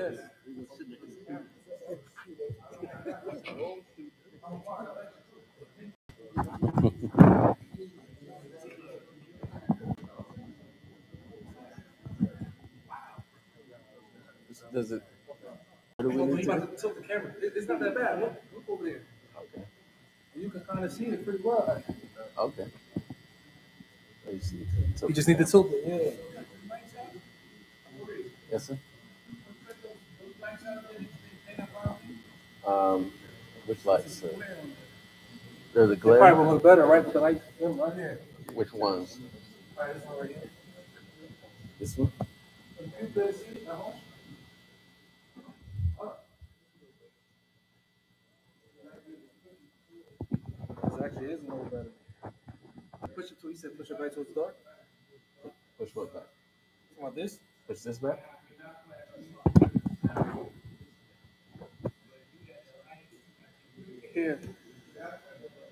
Yes. Does it? What do we need to? tilt the camera. It- It's not that bad. Look, look over there. Okay. You can kind of see it pretty well. Okay. Let me see. So- You just need to tilt it. Yeah. Yes, sir. Um, which lights? Sir? There's a glare. It probably glare. look better, right? With the light them right here. Which ones? This one. This one? You can see it at home. This actually is a little better. Push it to, he said push it back towards the dark. Push what back? Talking about this? Push this back. Here.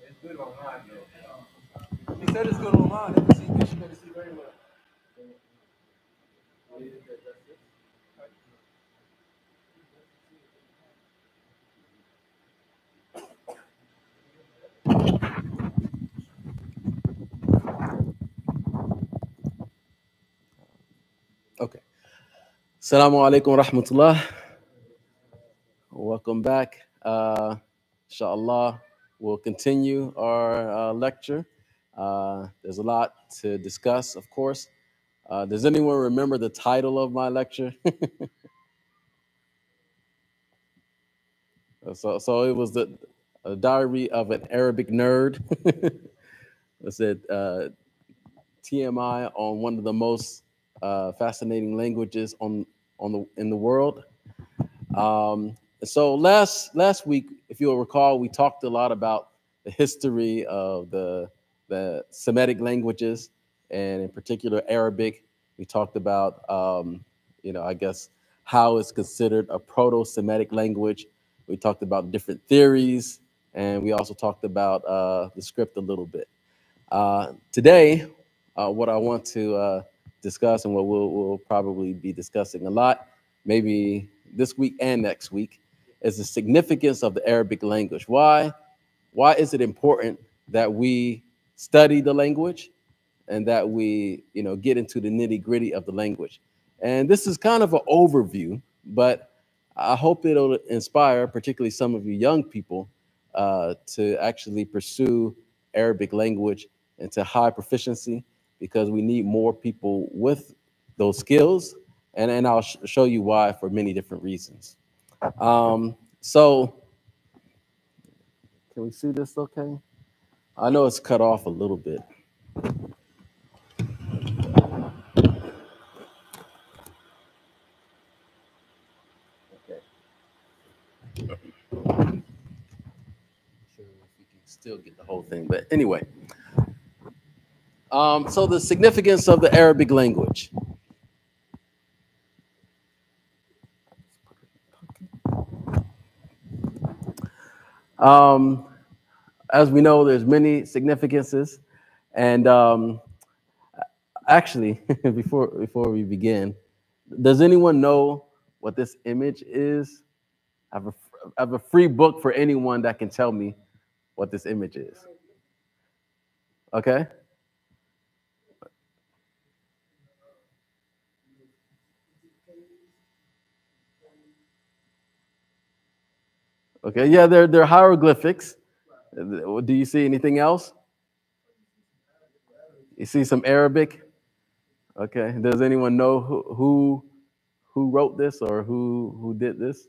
It's good online, though. He said it's good online. They can see, they should be see very well. Okay. Assalamu alaikum wa rahmatullah. Welcome back. Uh, inshallah, we'll continue our uh, lecture. Uh, there's a lot to discuss, of course. Uh, does anyone remember the title of my lecture? so, so it was the a diary of an Arabic nerd. I said uh, TMI on one of the most uh, fascinating languages on on the in the world. Um, so last last week, if you'll recall, we talked a lot about the history of the the Semitic languages, and in particular Arabic. We talked about um, you know I guess how it's considered a Proto-Semitic language. We talked about different theories, and we also talked about uh, the script a little bit. Uh, today, uh, what I want to uh, discuss and what we'll, we'll probably be discussing a lot, maybe this week and next week, is the significance of the Arabic language. Why? Why is it important that we study the language and that we, you know, get into the nitty gritty of the language? And this is kind of an overview, but I hope it'll inspire, particularly some of you young people, uh, to actually pursue Arabic language into high proficiency because we need more people with those skills. And, and I'll sh- show you why for many different reasons. Um, so, can we see this okay? I know it's cut off a little bit. Okay. Sure if we can still get the whole thing, but anyway. Um, so the significance of the Arabic language. Um, as we know, there's many significances, and um, actually, before before we begin, does anyone know what this image is? I have a, I have a free book for anyone that can tell me what this image is. Okay. Okay, yeah, they're they're hieroglyphics. Do you see anything else? You see some Arabic? Okay. Does anyone know who who, who wrote this or who who did this?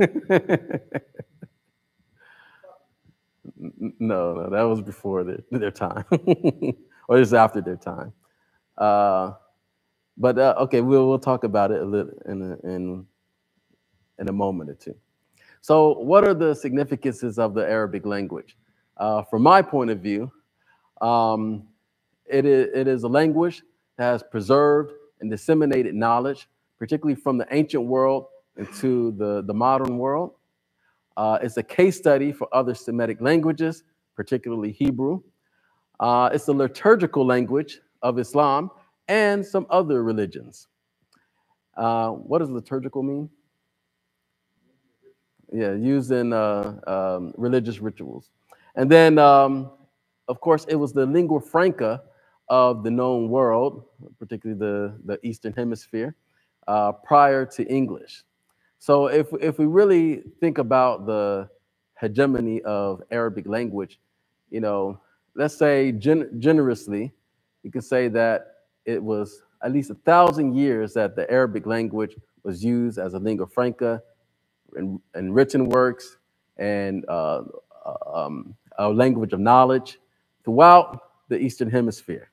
No, no, that was before their, their time, or just after their time. Uh, but uh, okay, we'll we'll talk about it a little in a, in in a moment or two. So, what are the significances of the Arabic language? Uh, from my point of view, um, it, is, it is a language that has preserved and disseminated knowledge, particularly from the ancient world into the, the modern world. Uh, it's a case study for other Semitic languages, particularly Hebrew. Uh, it's the liturgical language of Islam and some other religions. Uh, what does liturgical mean? Yeah, used in uh, um, religious rituals. And then, um, of course, it was the lingua franca of the known world, particularly the, the Eastern Hemisphere, uh, prior to English. So if, if we really think about the hegemony of Arabic language, you know, let's say gen- generously, you can say that it was at least a thousand years that the Arabic language was used as a lingua franca in, in written works and uh, um, a language of knowledge throughout the Eastern Hemisphere.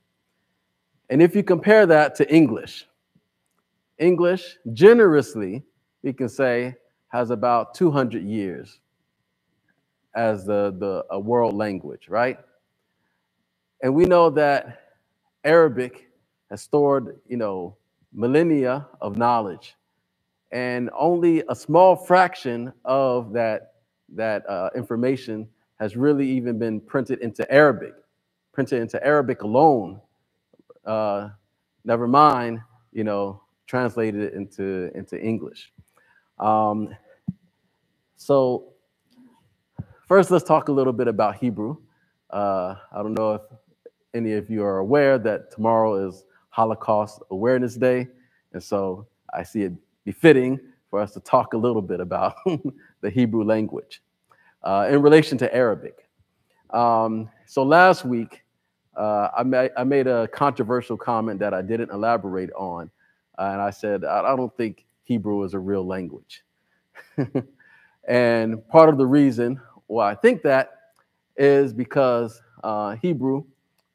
And if you compare that to English, English generously, we can say, has about 200 years as the, the a world language, right? And we know that Arabic has stored, you know, millennia of knowledge, and only a small fraction of that that uh, information has really even been printed into Arabic, printed into Arabic alone. Uh, never mind, you know, translated it into into English. Um, so first, let's talk a little bit about Hebrew. Uh, I don't know if any of you are aware that tomorrow is Holocaust Awareness Day. And so I see it befitting for us to talk a little bit about the Hebrew language uh, in relation to Arabic. Um, so last week, uh, I, ma- I, made a controversial comment that I didn't elaborate on. Uh, and I said, I, I don't think Hebrew is a real language. and part of the reason why I think that is because uh, Hebrew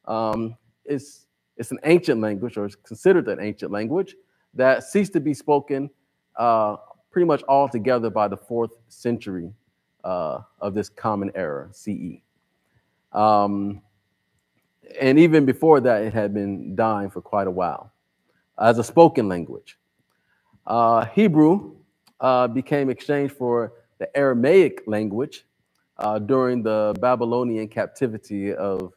um, is it's an ancient language, or is considered an ancient language that ceased to be spoken uh, pretty much all together by the fourth century uh, of this common era, CE. Um, and even before that, it had been dying for quite a while as a spoken language. Uh, Hebrew uh, became exchanged for the Aramaic language uh, during the Babylonian captivity of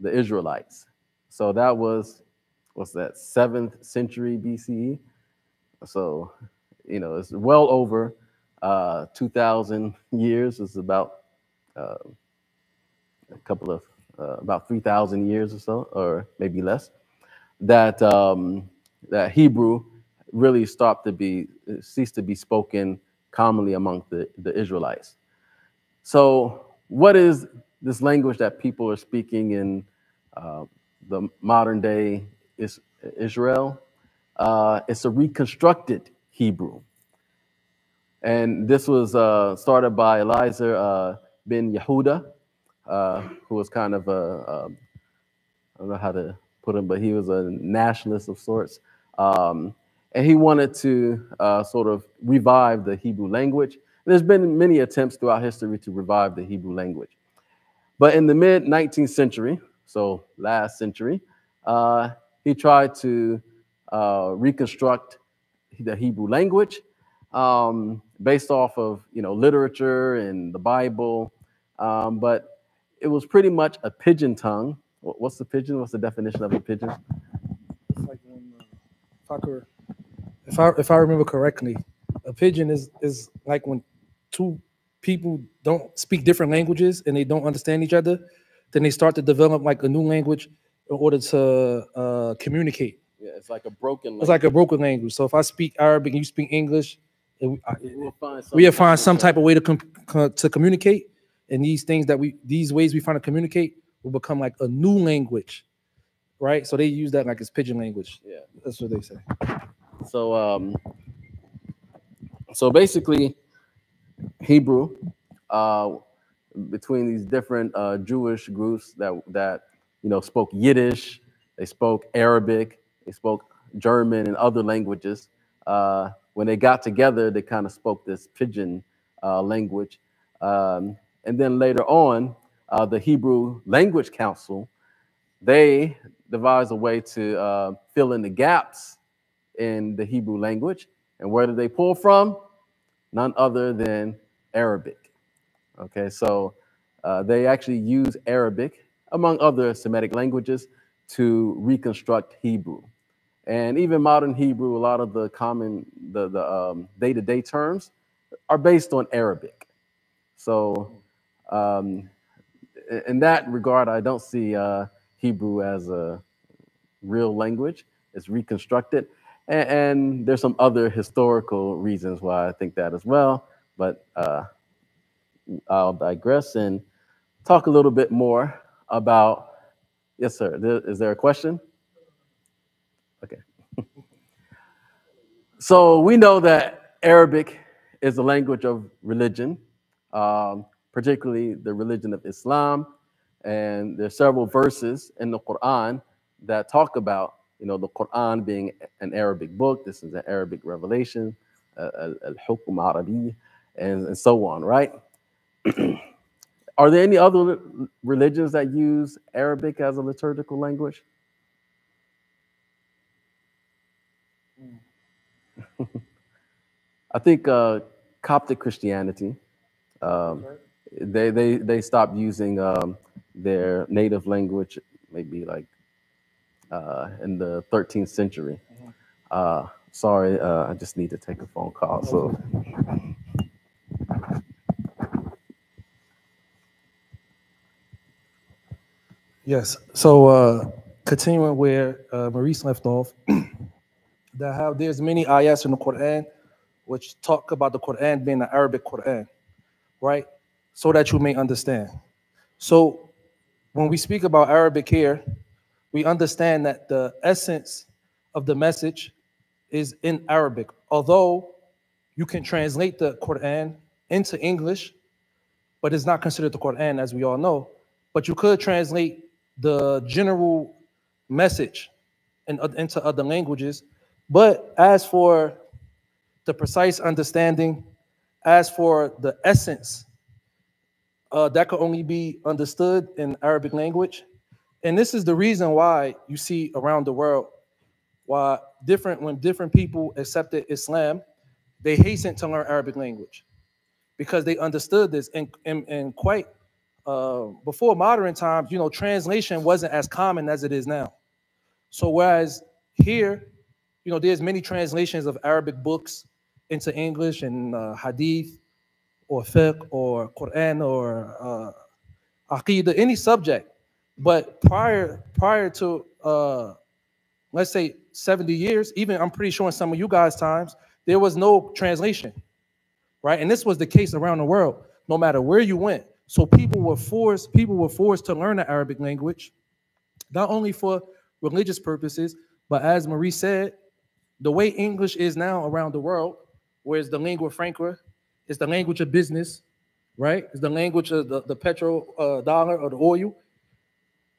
the Israelites. So that was, what's that, seventh century BCE? So, you know, it's well over uh, 2,000 years. It's about uh, a couple of, uh, about 3,000 years or so, or maybe less, that, um, that Hebrew really stopped to be, ceased to be spoken commonly among the, the Israelites. So, what is this language that people are speaking in uh, the modern day is Israel. Uh, it's a reconstructed Hebrew. And this was uh, started by Eliezer uh, ben Yehuda, uh, who was kind of a, um, I don't know how to put him, but he was a nationalist of sorts. Um, and he wanted to uh, sort of revive the Hebrew language. There's been many attempts throughout history to revive the Hebrew language. But in the mid 19th century, so last century, uh, he tried to uh, reconstruct the Hebrew language um, based off of you know literature and the Bible, um, but it was pretty much a pidgin tongue. What's the pidgin? What's the definition of a pidgin? It's like when, uh, if I if I if I remember correctly, a pidgin is is like when two people don't speak different languages and they don't understand each other then they start to develop like a new language in order to uh, communicate. It's like a broken. Language. It's like a broken language. So if I speak Arabic and you speak English, it, we'll find we find some type of way to com- to communicate, and these things that we these ways we find to communicate will become like a new language, right? So they use that like it's pidgin language. Yeah, that's what they say. So um, so basically, Hebrew. Uh, between these different uh, Jewish groups that that you know spoke Yiddish, they spoke Arabic, they spoke German and other languages. Uh, when they got together, they kind of spoke this pidgin uh, language. Um, and then later on, uh, the Hebrew Language Council, they devised a way to uh, fill in the gaps in the Hebrew language. And where did they pull from? None other than Arabic. Okay, so uh, they actually use Arabic, among other Semitic languages, to reconstruct Hebrew. And even modern Hebrew, a lot of the common the the um, day-to-day terms are based on Arabic. So, um, in- that regard, I don't see uh, Hebrew as a real language. It's reconstructed, and, and there's some other historical reasons why I think that as well. But uh, I'll digress and talk a little bit more about. Yes, sir. Is there a question? Okay. So we know that Arabic is the language of religion, um, particularly the religion of Islam, and there are several verses in the Quran that talk about, you know, the Quran being an Arabic book. This is an Arabic revelation, uh, al-Hukm Arabi, and, and so on, right? Are there any other religions that use Arabic as a liturgical language? I think uh, Coptic Christianity. Um, they they they stopped using um, their native language maybe like uh, in the 13th century. Uh, sorry, uh, I just need to take a phone call. So Yes. So uh continuing where uh, Maurice left off, that there's many ayats in the Quran which talk about the Quran being an Arabic Quran, right? So that you may understand. So when we speak about Arabic here, we understand that the essence of the message is in Arabic. Although you can translate the Quran into English, but it's not considered the Quran as we all know. But you could translate the general message in, into other languages. But as for the precise understanding, as for the essence, uh, that could only be understood in Arabic language. And this is the reason why you see around the world why different when different people accepted Islam, they hastened to learn Arabic language because they understood this and and, and quite uh, before modern times, you know, translation wasn't as common as it is now. So whereas here, you know, there's many translations of Arabic books into English and uh, Hadith or fiqh or Quran or uh, Aqidah, any subject. But prior prior to uh, let's say 70 years, even I'm pretty sure in some of you guys' times, there was no translation, right? And this was the case around the world, no matter where you went. So people were forced, people were forced to learn the Arabic language, not only for religious purposes, but as Maurice said, the way English is now around the world, whereas the lingua franca is the language of business, right? It's the language of the, the petrol uh, dollar or the oil.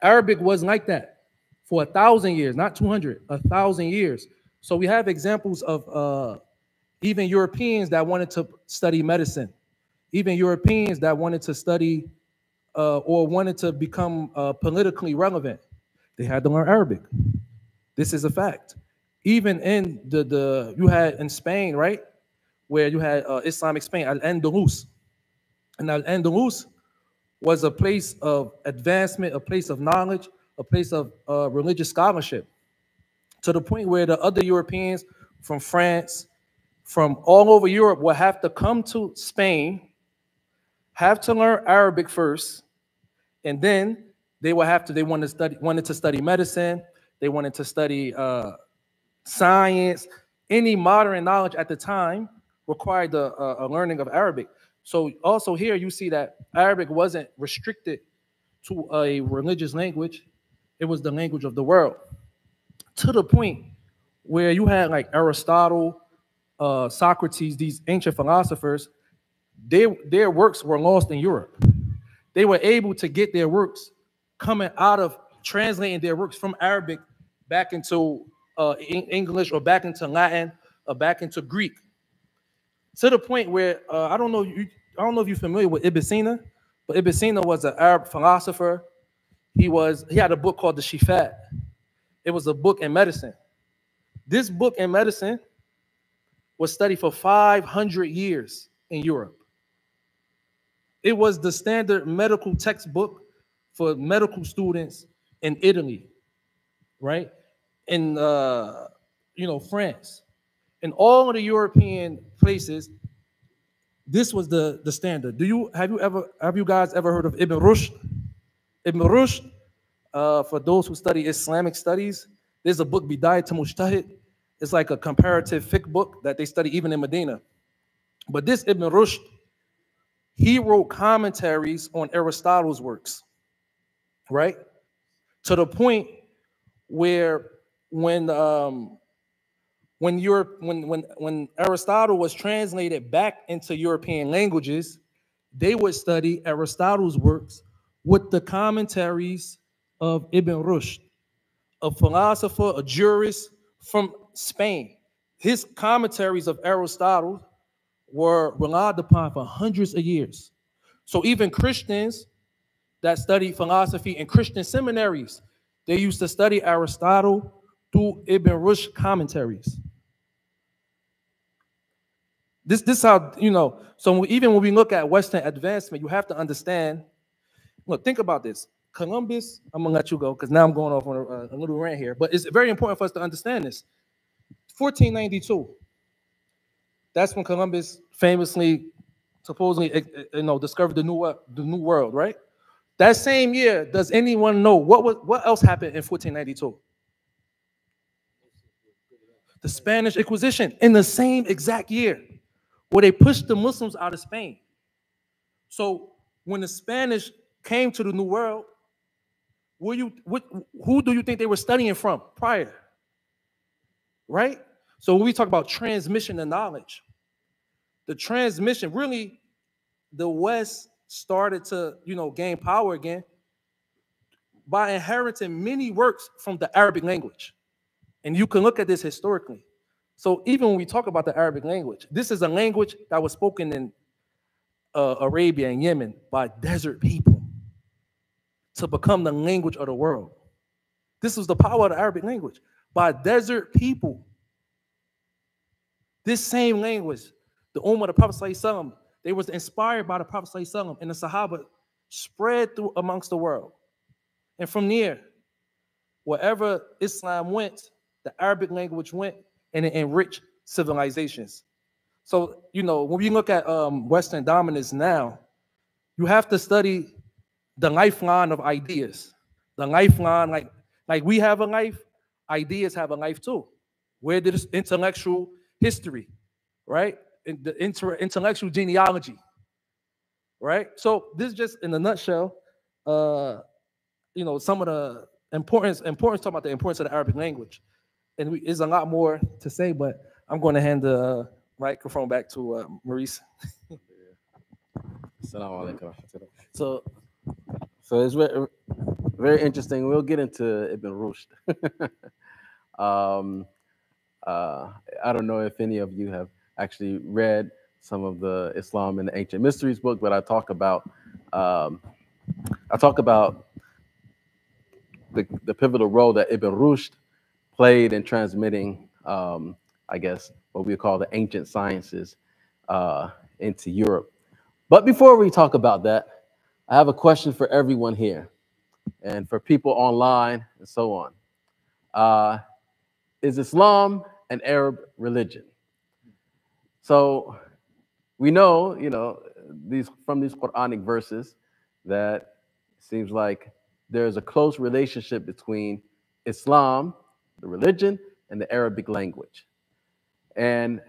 Arabic wasn't like that for a thousand years, not 200, a thousand years. So we have examples of uh, even Europeans that wanted to study medicine, even Europeans that wanted to study uh, or wanted to become uh, politically relevant. They had to learn Arabic. This is a fact. Even in the the you had in Spain, right, where you had uh, Islamic Spain, Al Andalus, and Al Andalus was a place of advancement, a place of knowledge, a place of uh, religious scholarship, to the point where the other Europeans from France, from all over Europe, will have to come to Spain, have to learn Arabic first, and then they will have to. They wanted to study, wanted to study medicine. They wanted to study uh, science. Any modern knowledge at the time required the uh, a learning of Arabic. So also here you see that Arabic wasn't restricted to a religious language; it was the language of the world. To the point where you had like Aristotle, uh, Socrates, these ancient philosophers, they, their works were lost in Europe. They were able to get their works coming out of translating their works from Arabic back into uh, Eng- English or back into Latin or back into Greek. To the point where uh, I don't know you, I don't know if you're familiar with Ibn Sina, but Ibn Sina was an Arab philosopher. He was he had a book called the Shifat. It was a book in medicine. This book in medicine was studied for 500 years in Europe. It was the standard medical textbook for medical students in Italy, right? In uh, you know France, in all of the European places, this was the, the standard. Do you have you ever have you guys ever heard of Ibn Rushd? Ibn Rushd, uh, for those who study Islamic studies, there's a book Bidayat Mujtahid. It's like a comparative fiqh book that they study even in Medina. But this Ibn Rushd, he wrote commentaries on Aristotle's works, right? To the point where when um, when Europe when when when Aristotle was translated back into European languages, they would study Aristotle's works with the commentaries of Ibn Rushd, a philosopher, a jurist from Spain. His commentaries of Aristotle were relied upon for hundreds of years. So even Christians that studied philosophy in Christian seminaries, they used to study Aristotle through Ibn Rushd commentaries. This, this how you know. So even when we look at Western advancement, you have to understand. Look, think about this. Columbus. I'm gonna let you go because now I'm going off on a, a little rant here. But it's very important for us to understand this. 1492. That's when Columbus famously, supposedly, eh, eh, you know, discovered the new the new world. Right. That same year, does anyone know what was what else happened in 1492? The Spanish Inquisition in the same exact year, where they pushed the Muslims out of Spain. So when the Spanish came to the New World, were you what, who do you think they were studying from prior? Right? So when we talk about transmission of knowledge, the transmission really the West started to, you know, gain power again by inheriting many works from the Arabic language. And you can look at this historically. So even when we talk about the Arabic language, this is a language that was spoken in uh, Arabia and Yemen by desert people to become the language of the world. This was the power of the Arabic language by desert people. This same language, the Ummah of the Prophet Sallallahu they was inspired by the Prophet Sallallahu and the Sahaba spread through amongst the world. And from there, wherever Islam went, the Arabic language went and it enriched civilizations. So, you know, when we look at um, Western dominance now, you have to study the lifeline of ideas. The lifeline, like, like we have a life, ideas have a life too. Where did intellectual history, right? In the inter- intellectual genealogy, right? So this is just in a nutshell, uh, you know, some of the importance, importance talking about the importance of the Arabic language. And we, there's a lot more to say, but I'm going to hand the uh, microphone back to uh, Maurice. So, so it's very, very interesting. We'll get into Ibn Rushd. um, uh, I don't know if any of you have actually read some of the Islam and the Ancient Mysteries book, but I talk about um, I talk about the, the pivotal role that Ibn Rushd played in transmitting, um, I guess, what we call the ancient sciences uh, into Europe. But before we talk about that, I have a question for everyone here and for people online and so on. Uh, is Islam an Arab religion? So we know, you know, these from these Quranic verses that it seems like there's a close relationship between Islam, the religion, and the Arabic language. And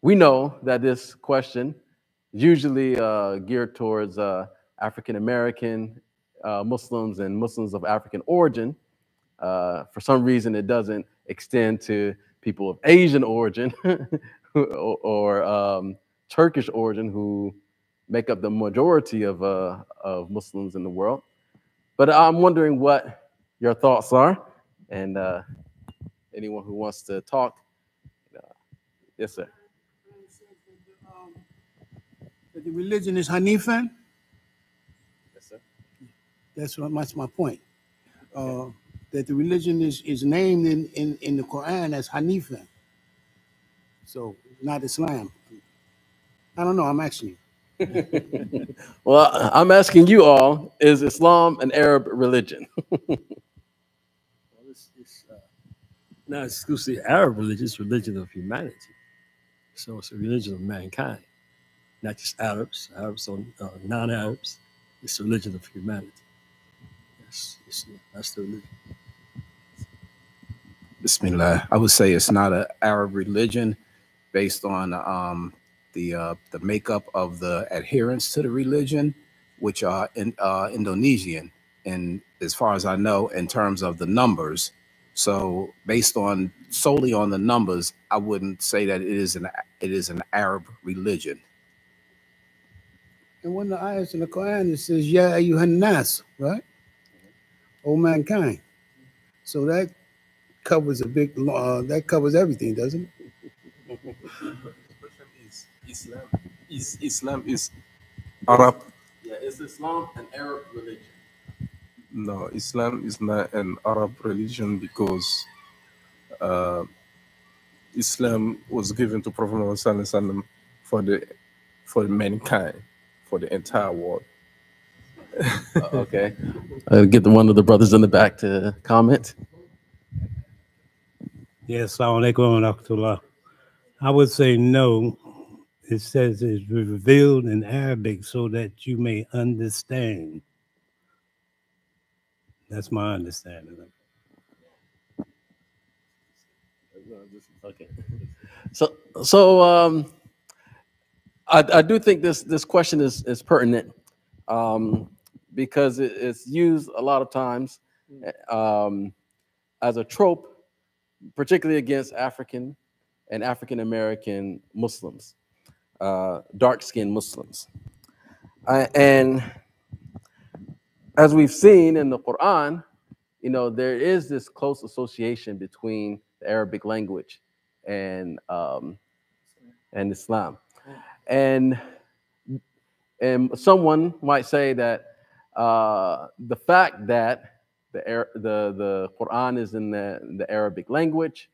we know that this question usually uh, geared towards uh, African American uh, Muslims and Muslims of African origin. Uh, for some reason, it doesn't extend to people of Asian origin or, or um, Turkish origin who make up the majority of, uh, of Muslims in the world. But I'm wondering what your thoughts are, and uh, anyone who wants to talk. uh, yes, sir. that the religion is Hanifan. Yes, sir. That's what that's my point. Uh, that the religion is, is named in, in, in the Quran as Hanifan. So not Islam. I don't know. I'm asking you. Well, I'm asking you all: Is Islam an Arab religion? Well, it's, it's uh, not exclusively Arab religion, it's religion of humanity. So it's a religion of mankind, not just Arabs, Arabs or uh, non-Arabs. It's a religion of humanity. Yes, that's the religion. Bismillah. I would say it's not an Arab religion based on um, the uh, the makeup of the adherents to the religion, which are in, uh, Indonesian, and as far as I know, in terms of the numbers. So, based on solely on the numbers, I wouldn't say that it is an it is an Arab religion. And one of the ayahs in the Quran it says, "Ya ayyuhan nas," right? O mankind. So that covers a big. Uh, that covers everything, doesn't it? The question is Islam. Is Islam is Arab? Yeah, is Islam an Arab religion? No, Islam is not an Arab religion because uh, Islam was given to Prophet Muhammad Sallallahu Alaihi Wasallam for the for mankind, for the entire world. Uh, okay. I'll get the, one of the brothers in the back to comment. Yes, Assalamu alaikum wa rahmatullah. I would say no. It says it's revealed in Arabic so that you may understand. That's my understanding. Okay. So, so um, I, I do think this this question is is pertinent um, because it, it's used a lot of times um, as a trope, particularly against African and African American Muslims, uh, dark skinned Muslims, uh, and as we've seen in the Quran, you know there is this close association between the Arabic language and um, and Islam. And and someone might say that uh, the fact that the the the Quran is in the the Arabic language,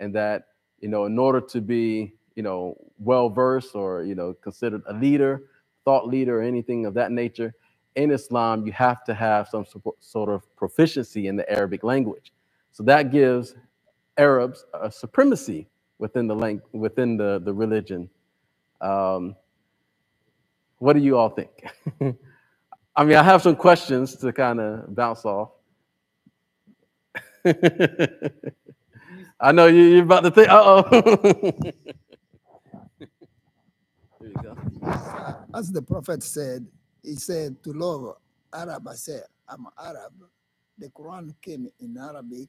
and that you know in order to be you know well versed or you know considered a leader, thought leader, or anything of that nature in Islam, you have to have some sort- of proficiency in the Arabic language. So that gives Arabs a supremacy within the lang- within the, the religion. Um, what do you all think? I mean, I have some questions to kind of bounce off. I know you, you're about to think, uh oh. there you go. as the prophet said, he said to love Arab, I said, I'm Arab. The Quran came in Arabic,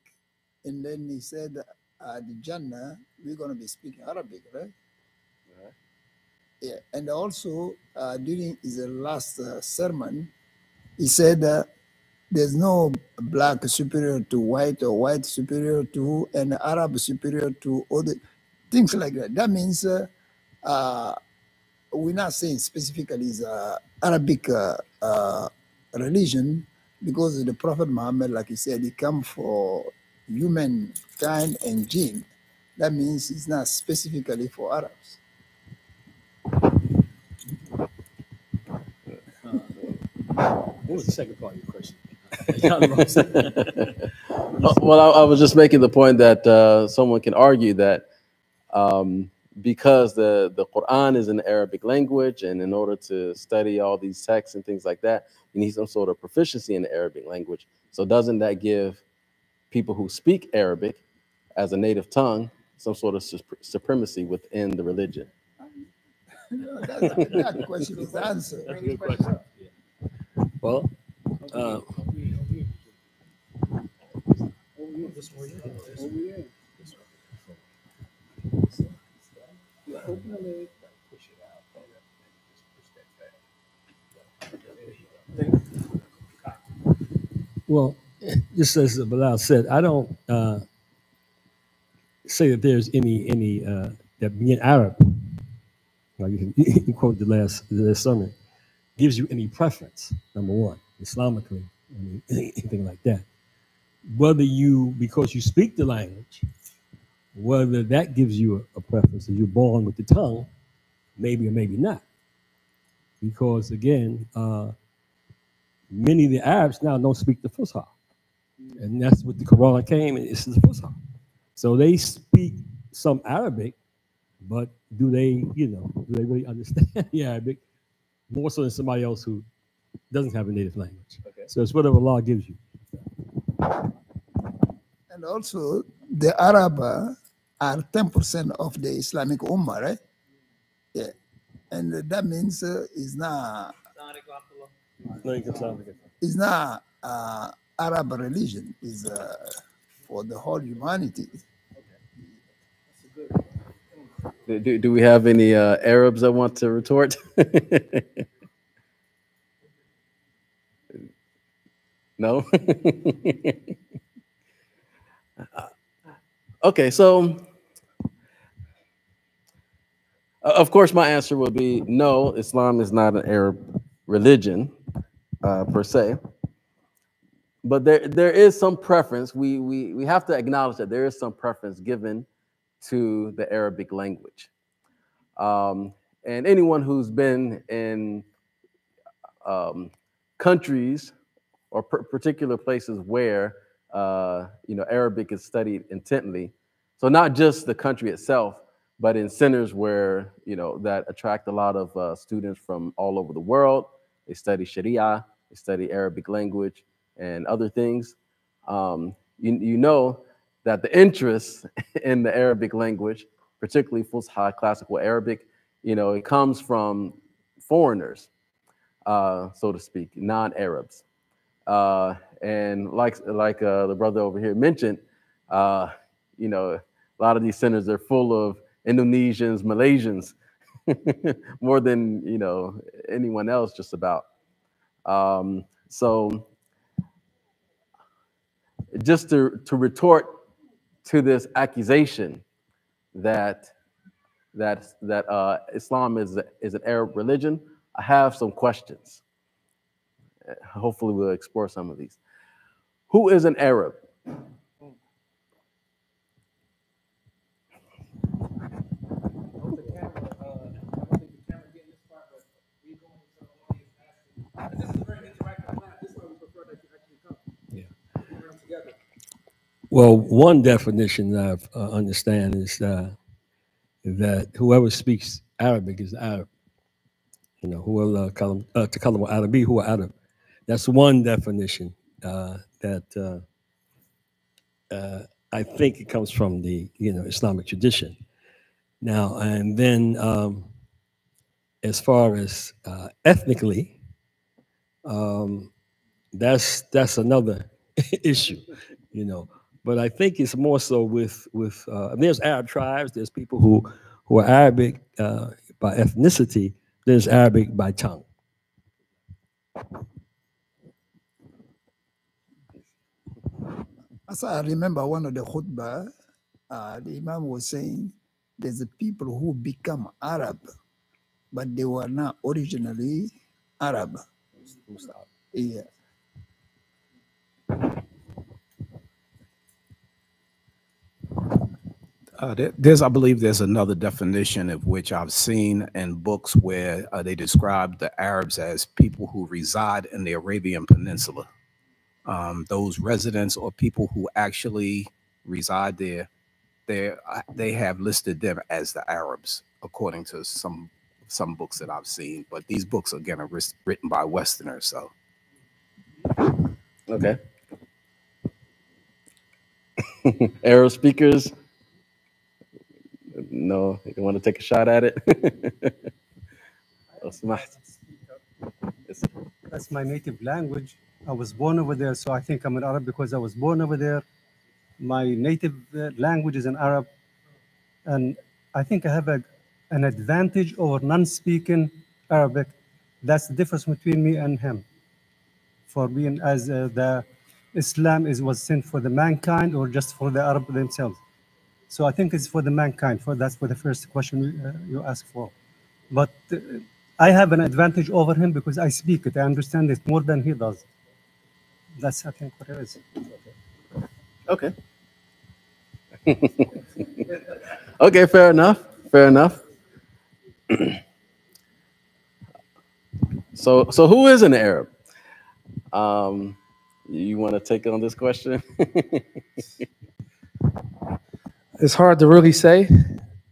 and then he said, at the Jannah, we're going to be speaking Arabic, right? Yeah, and also uh, during his last uh, sermon, he said, uh, there's no black superior to white or white superior to and Arab superior to other things like that. That means uh, uh, we're not saying specifically is uh, Arabic uh, uh, religion because the Prophet Muhammad, like he said, he come for humankind and jinn. That means it's not specifically for Arabs. What was the second part of your question? Y'all lost it. Well, I, I was just making the point that uh, someone can argue that um, because the, the Quran is in the Arabic language, and in order to study all these texts and things like that, you need some sort of proficiency in the Arabic language. So, doesn't that give people who speak Arabic as a native tongue some sort of sup- supremacy within the religion? that, that question is answered. That's a good question. Well, uh, well, just as Bilal said, I don't uh, say that there's any any uh, that being Arab, like you, quote the last the last sermon, gives you any preference. Number one, Islamically, I mean, anything like that. Whether you because you speak the language, whether that gives you a, a preference, if you're born with the tongue, maybe or maybe not. Because again, uh, many of the Arabs now don't speak the Fusha. And that's what the Quran came, and it's the Fusha. So they speak some Arabic, but do they, you know, do they really understand the Arabic more so than somebody else who doesn't have a native language? Okay. So it's whatever Allah gives you. And also, the Arab are 10% of the Islamic Ummah, right? Yeah. And that means uh, it's not, it's not uh, Arab religion, it's uh, for the whole humanity. Do, do, do we have any uh, Arabs that want to retort? no? okay, so uh, of course, my answer would be no, Islam is not an Arab religion uh, per se. But there, there is some preference. We, we, we have to acknowledge that there is some preference given to the Arabic language. Um, and anyone who's been in um, countries or particular places where uh, you know Arabic is studied intently, so not just the country itself, but in centers where you know that attract a lot of uh, students from all over the world. They study Sharia, they study Arabic language and other things. Um, you, you know that the interest in the Arabic language, particularly Fusha, classical Arabic, you know, it comes from foreigners, uh, so to speak, non-Arabs. Uh, and like like uh, the brother over here mentioned, uh, you know, a lot of these centers are full of Indonesians, Malaysians, more than you know anyone else, just about. Um, so, just to to retort to this accusation that that that uh, Islam is is an Arab religion, I have some questions. Hopefully, we'll explore some of these. Who is an Arab? Well, one definition I uh, understand is uh, that whoever speaks Arabic is Arab. You know, whoever kalam uh, takallamu Arabi who are Arab. That's one definition uh, that uh, uh, I think it comes from the you know Islamic tradition. Now and then, um, as far as uh, ethnically, um, that's that's another issue. You know, but I think it's more so with with uh, there's Arab tribes, there's people who who are Arabic uh, by ethnicity, there's Arabic by tongue. As I remember one of the khutbah, uh, the Imam was saying there's the people who become Arab, but they were not originally Arab. Yeah. Uh, there's, I believe, there's another definition of which I've seen in books where uh, they describe the Arabs as people who reside in the Arabian Peninsula. Um, those residents or people who actually reside there, they they have listed them as the Arabs, according to some some books that I've seen. But these books again are written by Westerners, so Okay. Arab speakers. No, you want to take a shot at it? That's my native language. I was born over there, so I think I'm an Arab because I was born over there. My native uh, language is an Arab, and I think I have a, an advantage over non-speaking Arabic. That's the difference between me and him. For being as uh, the Islam is was sent for the mankind or just for the Arab themselves. So I think it's for the mankind. For that's for the first question uh, you asked for. But uh, I have an advantage over him because I speak it. I understand it more than he does. That's I think what it is. Okay. okay, fair enough. Fair enough. so, so who is an Arab? Um, you want to take on this question? It's hard to really say.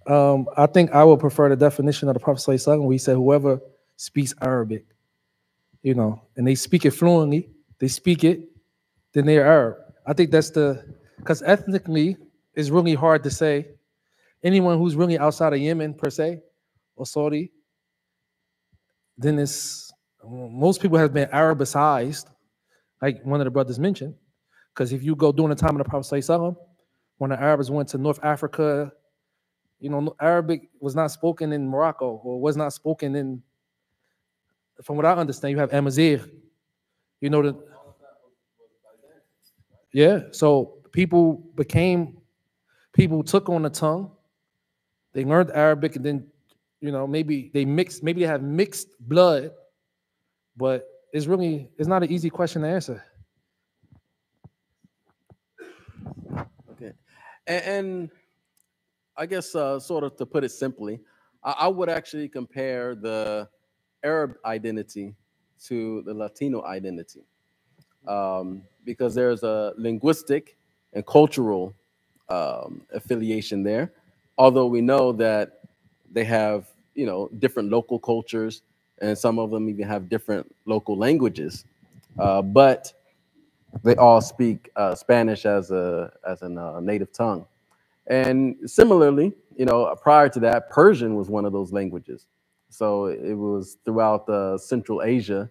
Um, I think I would prefer the definition of the Prophet Sallallahu where he said, whoever speaks Arabic, you know, and they speak it fluently, they speak it, then they're Arab. I think that's the, because ethnically, it's really hard to say. Anyone who's really outside of Yemen, per se, or Saudi, then it's, most people have been Arabicized, like one of the brothers mentioned. Because if you go during the time of the Prophet Sallallahu when the Arabs went to North Africa, you know, Arabic was not spoken in Morocco or was not spoken in, from what I understand, you have Amazigh. You know that. Yeah, so people became, people took on the tongue. They learned Arabic and then, you know, maybe they mixed, maybe they have mixed blood, but it's really, it's not an easy question to answer. And, and I guess, uh, sort of to put it simply, I, I would actually compare the Arab identity to the Latino identity um, because there's a linguistic and cultural um, affiliation there. Although we know that they have, you know, different local cultures, and some of them even have different local languages, uh, but they all speak uh, Spanish as a as a uh, native tongue. And similarly, you know, prior to that, Persian was one of those languages. So it was throughout uh, Central Asia,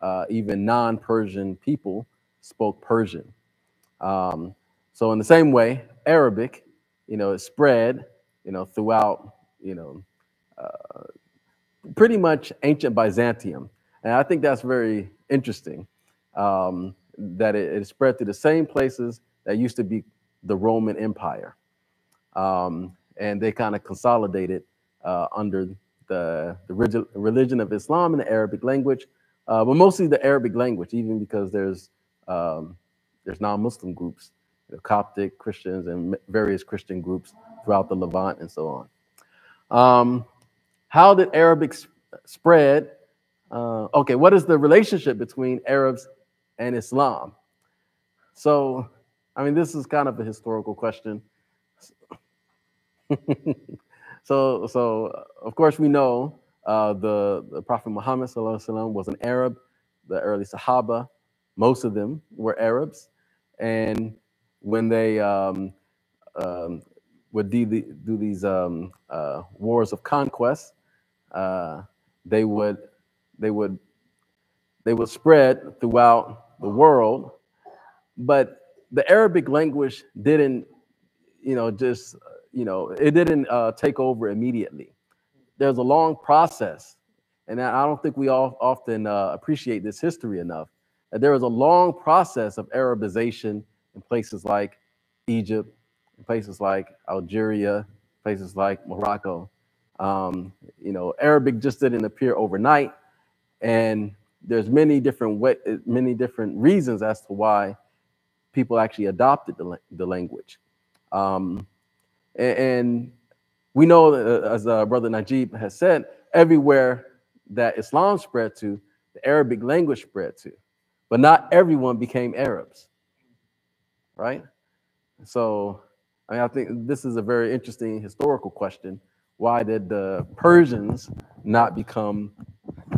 uh, even non-Persian people spoke Persian. Um, so in the same way, Arabic, you know, it spread, you know, throughout, you know, uh, pretty much ancient Byzantium. And I think that's very interesting um, that it, it spread to the same places that used to be the Roman Empire um, and they kind of consolidated uh, under the, the religion of Islam and the Arabic language, uh, but mostly the Arabic language, even because there's um, there's non-Muslim groups, you know, Coptic Christians and various Christian groups throughout the Levant and so on. Um, how did Arabic sp spread? Uh, okay, what is the relationship between Arabs and Islam? So, I mean, this is kind of a historical question. so, so of course we know uh, the, the Prophet Muhammad was an Arab. The early Sahaba, most of them were Arabs, and when they um, um, would do, do these um, uh, wars of conquest, uh, they would they would they would spread throughout the world, but the Arabic language didn't, you know, just you know, it didn't uh, take over immediately. There's a long process, and I don't think we all often uh, appreciate this history enough. That there was a long process of Arabization in places like Egypt, places like Algeria, places like Morocco. Um, you know, Arabic just didn't appear overnight, and there's many different way, many different reasons as to why people actually adopted the, the language. Um, and we know, uh, as uh, Brother Najeeb has said, everywhere that Islam spread to, the Arabic language spread to, but not everyone became Arabs, right? So, I, mean, I think this is a very interesting historical question. Why did the Persians not become?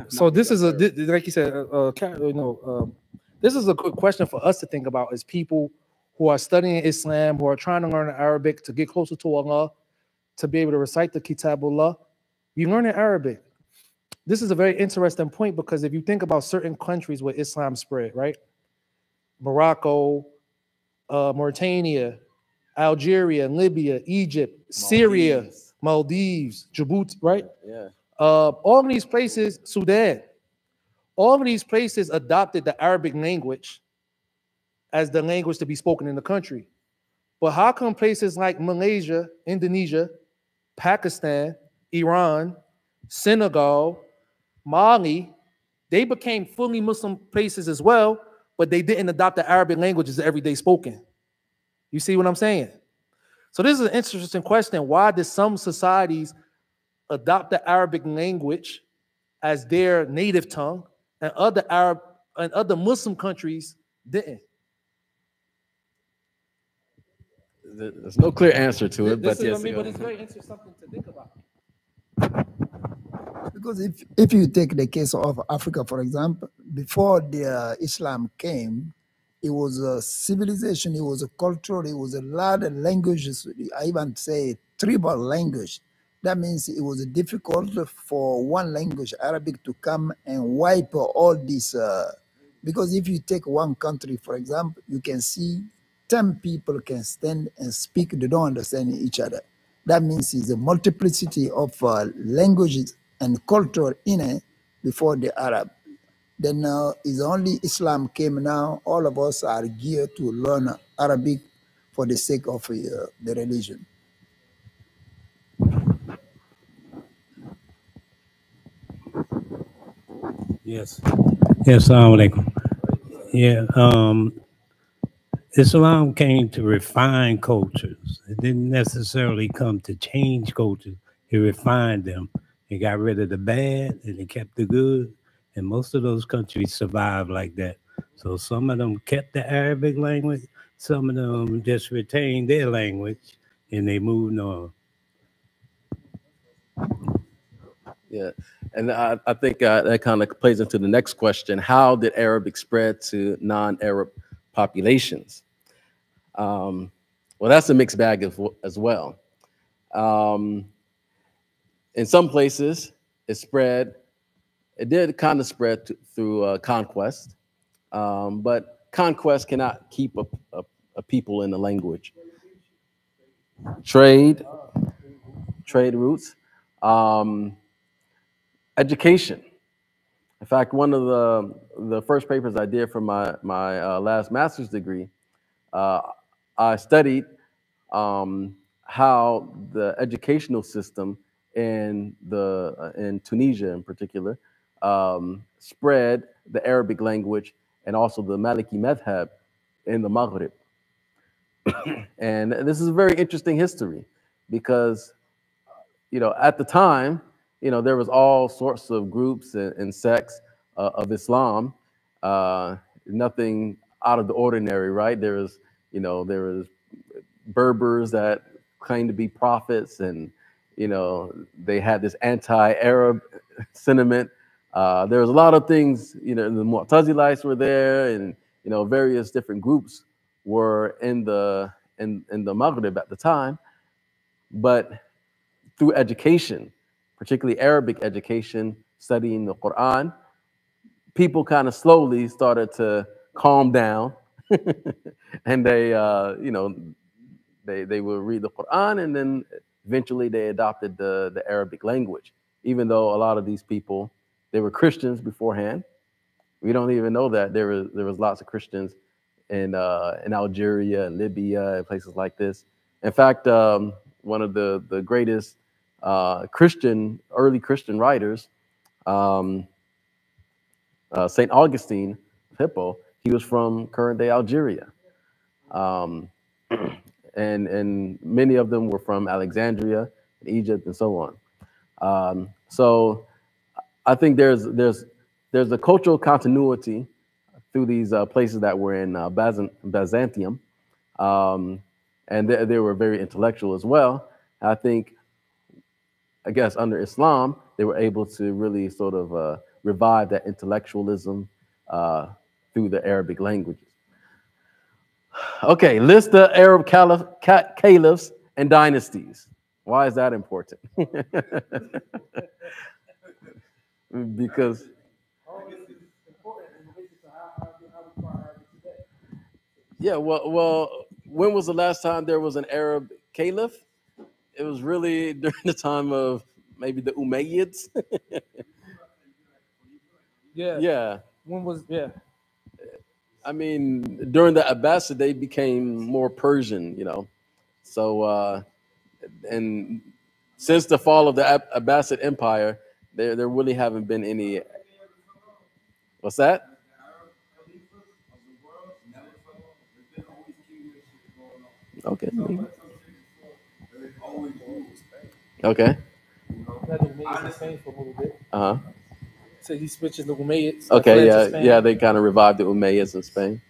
So this is a this, like you said, uh, uh, you know, um, this is a good question for us to think about as people who are studying Islam, who are trying to learn Arabic to get closer to Allah, to be able to recite the Kitabullah, you learn in Arabic. This is a very interesting point because if you think about certain countries where Islam spread, right? Morocco, uh, Mauritania, Algeria, Libya, Egypt, Maldives. Syria, Maldives, Djibouti, right? Yeah. Uh, all of these places, Sudan, all of these places adopted the Arabic language as the language to be spoken in the country. But how come places like Malaysia, Indonesia, Pakistan, Iran, Senegal, Mali, they became fully Muslim places as well, but they didn't adopt the Arabic language as everyday spoken. You see what I'm saying? So this is an interesting question. Why did some societies adopt the Arabic language as their native tongue and other Arab and other Muslim countries didn't? there's no clear answer to it, This but is, yes. I mean, but it's very interesting something to think about. Because if, if you take the case of Africa, for example, before the uh, Islam came, it was a civilization, it was a culture, it was a lot of languages. I even say tribal language. That means it was difficult for one language, Arabic, to come and wipe all this. Uh, because if you take one country, for example, you can see 10 people can stand and speak, they don't understand each other. That means it's a multiplicity of uh, languages and culture in it before the Arab. Then now is only Islam came now. All of us are geared to learn Arabic for the sake of uh, the religion. Yes. Yes, assalamu alaikum. Yeah, um, Islam came to refine cultures. It didn't necessarily come to change cultures. It refined them. It got rid of the bad and it kept the good. And most of those countries survived like that. So some of them kept the Arabic language, some of them just retained their language and they moved on. Yeah, and I, I think uh, that kind of plays into the next question: How did Arabic spread to non-Arab populations? Um, well, that's a mixed bag as, as well. Um, in some places, it spread. It did kind of spread to, through uh, conquest, um, but conquest cannot keep a, a, a people in a language. Trade, trade routes. Um, education. In fact, one of the the first papers I did for my my uh, last master's degree, uh, I studied um, how the educational system in the uh, in Tunisia, in particular, um, spread the Arabic language and also the Maliki madhab in the Maghrib. and this is a very interesting history because, you know, at the time, you know, there was all sorts of groups and, and sects uh, of Islam. Uh, nothing out of the ordinary, right? There was, you know, there was Berbers that claimed to be prophets, and you know, they had this anti-Arab sentiment. Uh, there was a lot of things, you know, the Mu'tazilites were there, and you know, various different groups were in the in in the Maghrib at the time. But through education, particularly Arabic education, studying the Quran, people kind of slowly started to calm down, and they, uh, you know, they they would read the Quran, and then eventually they adopted the the Arabic language. Even though a lot of these people they were Christians beforehand, we don't even know that there was there was lots of Christians in uh, in Algeria and Libya and places like this. In fact, um, one of the the greatest uh, Christian early Christian writers, um, uh, Saint Augustine of Hippo, he was from current day Algeria, um, and and many of them were from Alexandria, Egypt, and so on. Um, so I think there's there's there's a cultural continuity through these uh, places that were in uh, Byzant- Byzantium, um, and they, they were very intellectual as well. I think, I guess, under Islam, they were able to really sort of uh, revive that intellectualism uh, through the Arabic languages. Okay, list the Arab caliph, ca- caliphs and dynasties. Why is that important? because yeah, well, well, when was the last time there was an Arab caliph? It was really during the time of maybe the Umayyads. Yeah. yeah, When was yeah? I mean, during the Abbasid, they became more Persian, you know. So, uh, and since the fall of the Ab- Abbasid Empire, there there really haven't been any. What's that? Okay. maybe. Okay. Had the Umayyads in Spain for a little bit. Uh huh. So he switches the Umayyads. Okay. Yeah. Spain. Yeah. They kind of revived the Umayyads in Spain.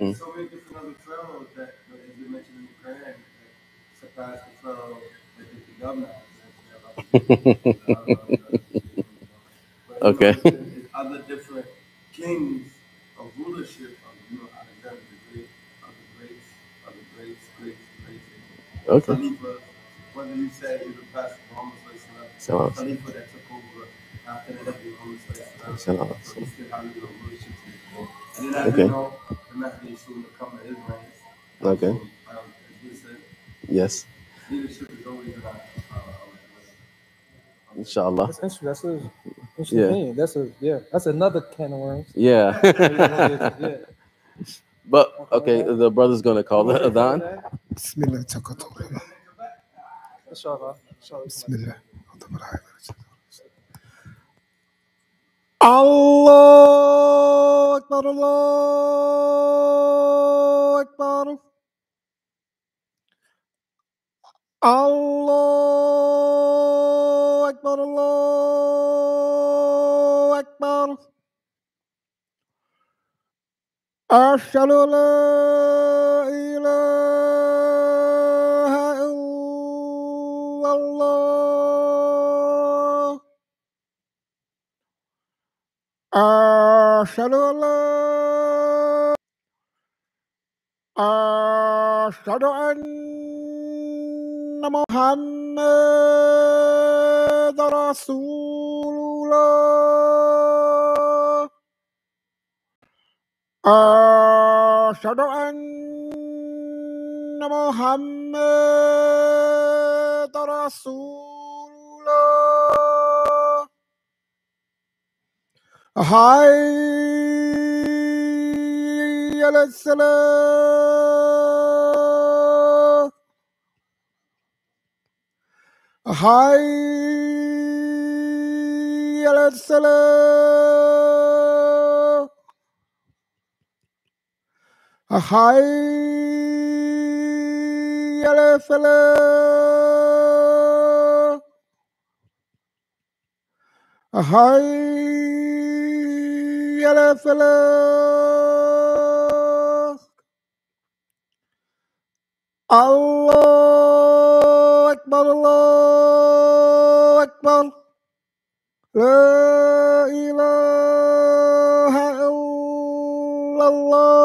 Mm. So many different other pharaohs that, that has been mentioned in the Quran that surpass the pharaoh that did the governor. Okay. Other different kings of rulership of you know Alexander the Great, other greats, other greats, greats, greats. Okay. Khalifa, whether you say it was past Muhammad Salam. Sallallahu Khalifa that took over after the Nabi Muhammad Sallallahu Salam. Alaihi Wasallam. So he still had you know rulership to. And then as Okay. know, the Mahdi soon to come to his. Okay. Um, said, Yes. leadership is always about uh, Inshallah. That's interesting. That's a interesting Yeah. thing. That's a yeah. That's another can of worms. Yeah. yeah. but okay, the brother's gonna call the adhan. بسم الله تقدم Inshallah. Inshallah. بسم الله الله أكبر الله أكبر الله أكبر الله أشهد لا إله إلا الله. أشهد لا أشهد أن محمد رسول الله. أشهد أن محمد رسول الله. حي على السلام حي على السلام حي على الفلاح حي الله أكبر الله أكبر. لا إله إلا الله.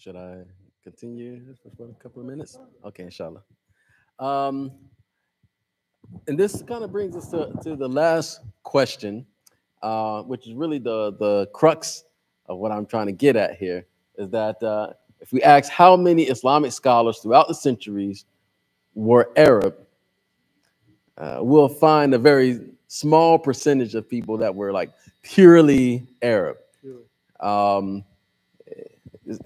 Should I continue for a couple of minutes? Okay, inshallah. Um, and this kind of brings us to, to the last question, uh, which is really the, the crux of what I'm trying to get at here, is that uh, if we ask how many Islamic scholars throughout the centuries were Arab, uh, we'll find a very small percentage of people that were like purely Arab. Um,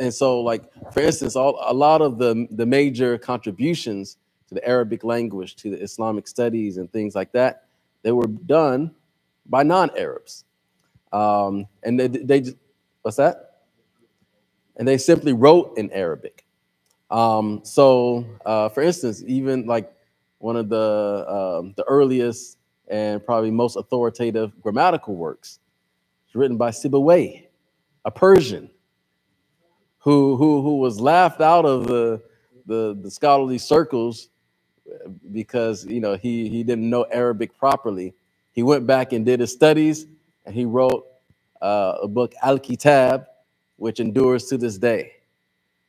and so like for instance all a lot of the the major contributions to the arabic language to the islamic studies and things like that they were done by non-arabs. Um and they they what's that? And they simply wrote in arabic. Um so uh for instance even like one of the um, the earliest and probably most authoritative grammatical works it's written by sibawayh a persian who who who was laughed out of the the, the scholarly circles because you know he he didn't know Arabic properly. He went back and did his studies, and he wrote uh, a book Al Kitab, which endures to this day.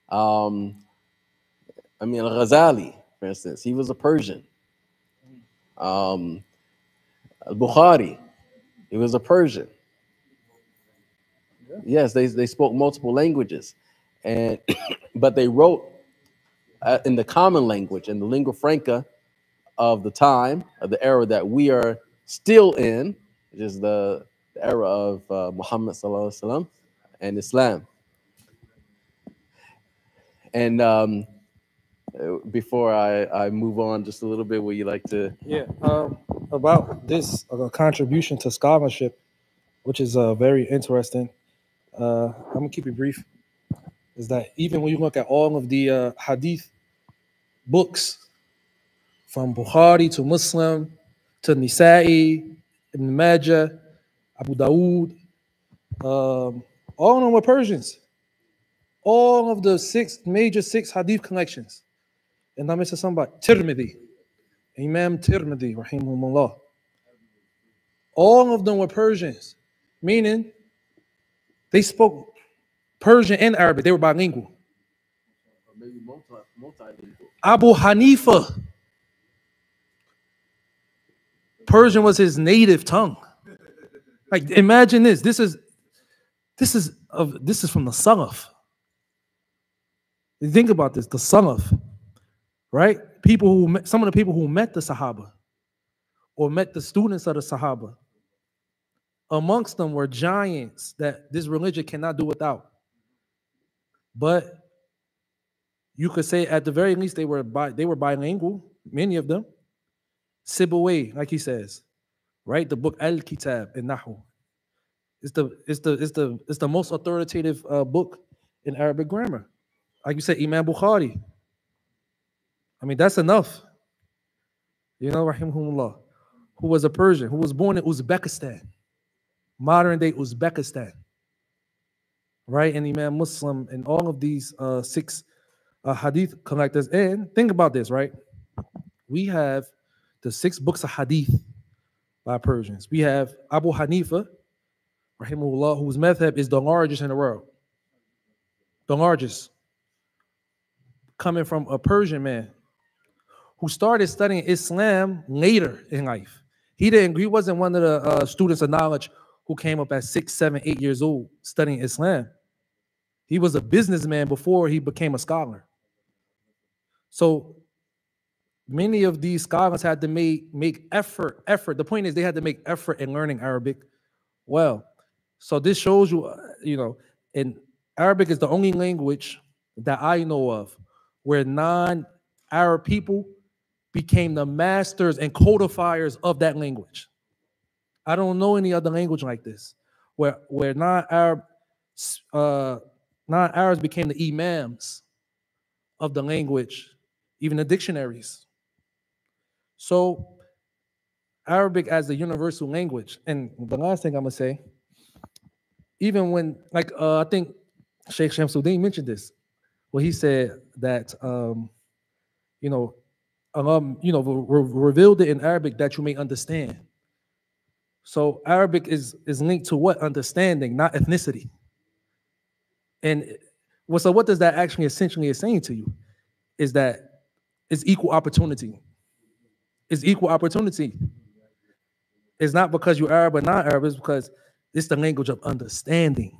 Um, I mean Ghazali, for instance, he was a Persian. Um, Bukhari, he was a Persian. Yes, they, they spoke multiple languages, and but they wrote uh, in the common language in the lingua franca of the time of the era that we are still in, which is the, the era of uh, Muhammad sallallahu and Islam. And um, before I, I move on just a little bit, would you like to? Yeah, um, about this uh, contribution to scholarship, which is uh, very interesting. Uh, I'm gonna keep it brief. Is that even when you look at all of the uh, hadith books, from Bukhari to Muslim to Nisa'i, Ibn Majah, Abu Dawood, um, all of them were Persians. All of the six major six hadith collections. And I'm missing somebody. Tirmidhi. Imam Tirmidhi, rahimahullah. All of them were Persians, meaning they spoke Persian and Arabic. They were bilingual. Maybe multi multilingual. Abu Hanifa, Persian was his native tongue. Like imagine this. This is this is of this is from the Salaf. Think about this, the Salaf, right? People who met, some of the people who met the Sahaba or met the students of the Sahaba. Amongst them were giants that this religion cannot do without. But you could say at the very least they were bi- they were bilingual, many of them. Sibaway, like he says, right? The book Al Kitab in Nahu. It's the it's the it's the it's the most authoritative uh, book in Arabic grammar. Like you said, Imam Bukhari. I mean, that's enough. You know, rahimahumullah, who was a Persian, who was born in Uzbekistan, modern day Uzbekistan, right? And Imam Muslim and all of these uh, six uh, hadith collectors. And think about this, right? We have the six books of hadith by Persians. We have Abu Hanifa, rahimahullah, whose madhab is the largest in the world. The largest. Coming from a Persian man who started studying Islam later in life. He didn't, he wasn't one of the uh, students of knowledge who came up at six, seven, eight years old studying Islam. He was a businessman before he became a scholar. So many of these scholars had to make make effort effort the point is they had to make effort in learning arabic well so this shows you uh, you know and arabic is the only language that i know of where non-arab people became the masters and codifiers of that language i don't know any other language like this where where non-arab uh non-arabs became the imams of the language even the dictionaries so Arabic as a universal language. And the last thing I'm gonna say, even when like uh, I think Sheikh Shamsuddin mentioned this, where he said that um, you know, um, you know, re- revealed it in Arabic that you may understand. So Arabic is is linked to what understanding, not ethnicity. And well, so what does that actually essentially is saying to you? Is that it's equal opportunity It's equal opportunity. It's not because you're Arab or not Arab, it's because it's the language of understanding.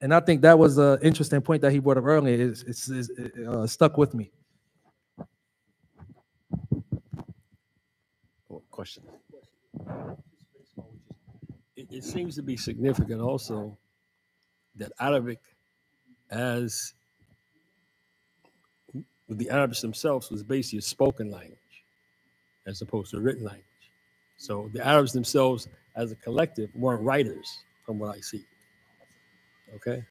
And I think that was an interesting point that he brought up earlier. It's, it's, it's it, uh, stuck with me. Question. It, seems to be significant also that Arabic, as with the Arabs themselves, was basically a spoken language as opposed to a written language. So the Arabs themselves, as a collective, weren't writers, from what I see. Okay,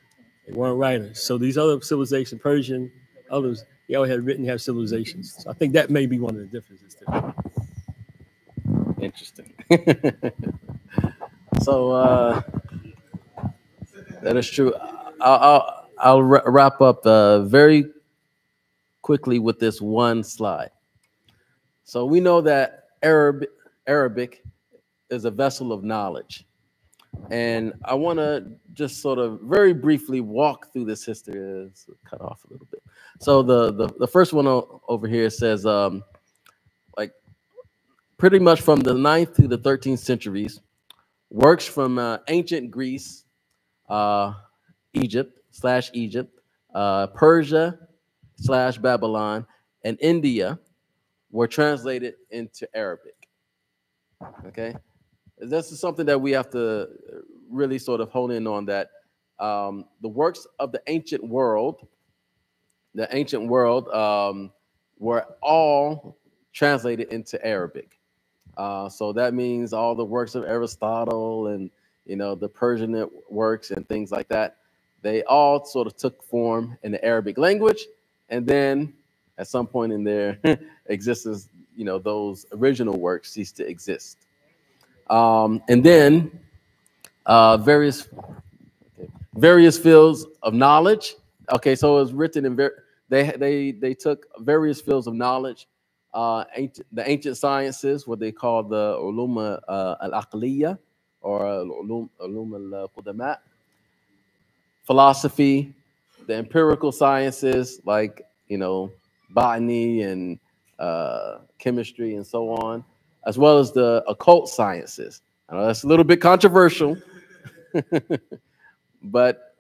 they weren't writers. So these other civilizations, Persian, others, they all had written, have civilizations. So I think that may be one of the differences too. Interesting. so uh, that is true. I'll, I'll, I'll wrap up uh, very quickly with this one slide. So we know that Arab, Arabic is a vessel of knowledge. And I want to just sort of very briefly walk through this history. It's cut off a little bit. So the the, the first one over here says um, like pretty much from the 9th to the 13th centuries, works from uh, ancient Greece, uh, Egypt slash Egypt, uh, Persia slash Babylon, and India were translated into Arabic. Okay, this is something that we have to really sort of hone in on. That um, the works of the ancient world, the ancient world, um, were all translated into Arabic. Uh, so that means all the works of Aristotle and you know the Persian works and things like that. they all sort of took form in the Arabic language, and then at some point in their existence, you know, those original works ceased to exist. Um, and then uh, various various fields of knowledge. Okay, so it was written in ver- they they they took various fields of knowledge, uh, ancient, the ancient sciences, what they call the ulum uh, al-aqliya or ulum ulum al-qudama, philosophy, the empirical sciences like you know botany and uh, chemistry and so on, as well as the occult sciences. I know that's a little bit controversial, but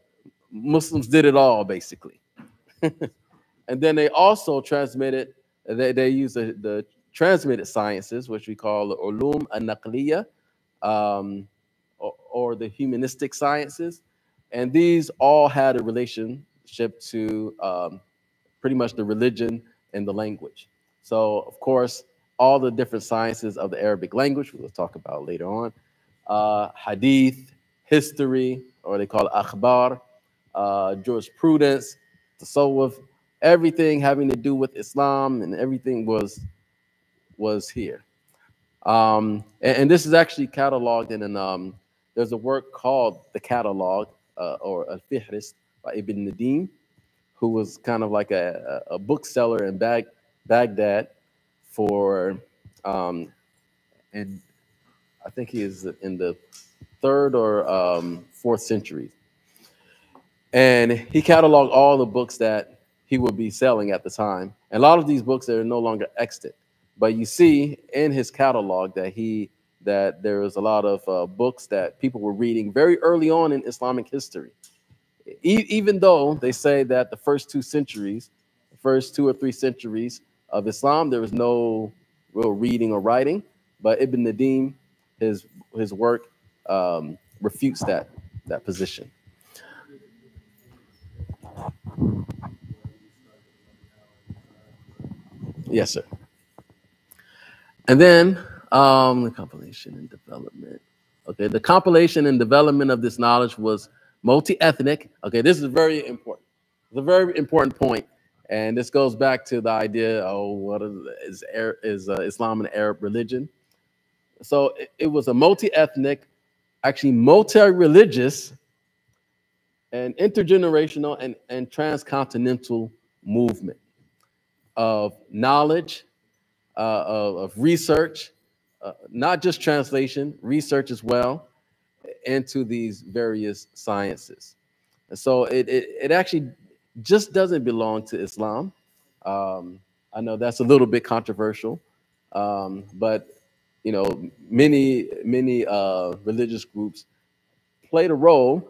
Muslims did it all basically. and then they also transmitted, they, they use the, the transmitted sciences, which we call the ulum an-naqliya, um, or, or the humanistic sciences. And these all had a relationship to um, pretty much the religion and the language. So, of course, all the different sciences of the Arabic language, we'll talk about later on, uh, hadith, history, or they call it akhbar, uh, jurisprudence, tasawwuf, everything having to do with Islam and everything was was here. Um, and, and, this is actually cataloged in an um, there's a work called the catalog uh, or al fihrist by Ibn Nadim, who was kind of like a, a bookseller in Bag, Baghdad for um, and I think he is in the third or um, fourth century. And he cataloged all the books that he would be selling at the time. And a lot of these books are no longer extant. But you see in his catalog that he that there was a lot of uh, books that people were reading very early on in Islamic history. E- even though they say that the first two centuries, the first two or three centuries of Islam, there was no real reading or writing. But Ibn Nadim, his his work um, refutes that that position. Yes, sir. And then um, the compilation and development. Okay, the compilation and development of this knowledge was multi-ethnic. Okay, this is very important. It's a very important point, and this goes back to the idea: oh, what is is, uh, Islam an Arab religion? So it, it was a multi-ethnic, actually multi-religious, and intergenerational and, and transcontinental movement of knowledge, uh, of, of, research, uh, not just translation, research as well, into these various sciences. And so it, it, it actually just doesn't belong to Islam. Um, I know that's a little bit controversial, um, but you know, many many uh, religious groups played a role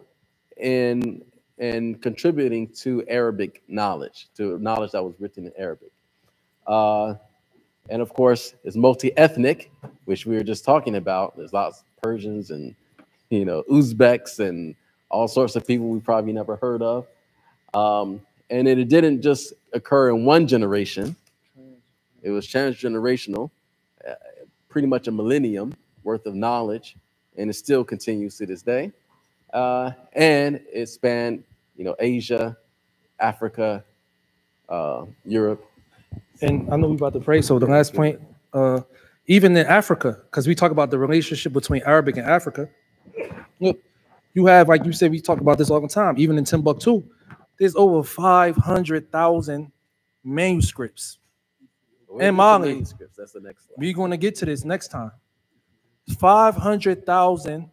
in in contributing to Arabic knowledge, to knowledge that was written in Arabic. Uh, and of course, it's multi-ethnic, which we were just talking about. There's lots of Persians and you know Uzbeks and all sorts of people we probably never heard of. Um, and it didn't just occur in one generation; it was transgenerational pretty much a millennium worth of knowledge, and it still continues to this day. Uh, and it spanned, you know, Asia, Africa, uh, Europe. And I know we about to pray. So the last point, uh, even in Africa, because we talk about the relationship between Arabic and Africa. Look, you have, like you said, we talk about this all the time. Even in Timbuktu, there's over five hundred thousand manuscripts and Mali. That's the next slide. We're going to get to this next time. 500,000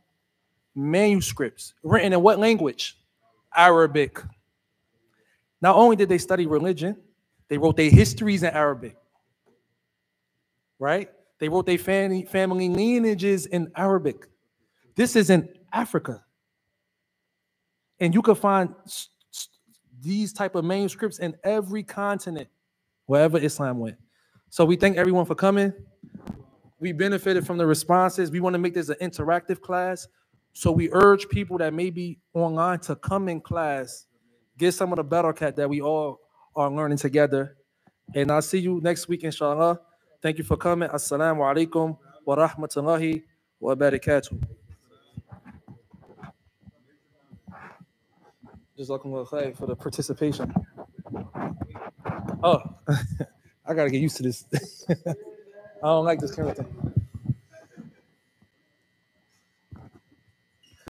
manuscripts written in what language? Arabic. Not only did they study religion, they wrote their histories in Arabic. Right? They wrote their family, family lineages in Arabic. This is in Africa. And you can find these type of manuscripts in every continent, wherever Islam went. So we thank everyone for coming. We benefited from the responses. We want to make this an interactive class. So we urge people that may be online to come in class, get some of the Barakat that we all are learning together. And I'll see you next week, inshallah. Thank you for coming. Assalamu alaikum wa rahmatullahi wa barakatuh. Jazakumullah khair for the participation. Oh, I gotta get used to this. I don't like this camera thing.